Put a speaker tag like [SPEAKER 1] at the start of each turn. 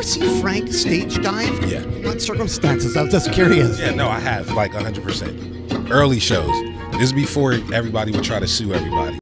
[SPEAKER 1] ever see Frank stage dive?
[SPEAKER 2] Yeah.
[SPEAKER 1] What circumstances? I was just curious.
[SPEAKER 2] Yeah, no, I have like 100%. Early shows. This is before everybody would try to sue everybody.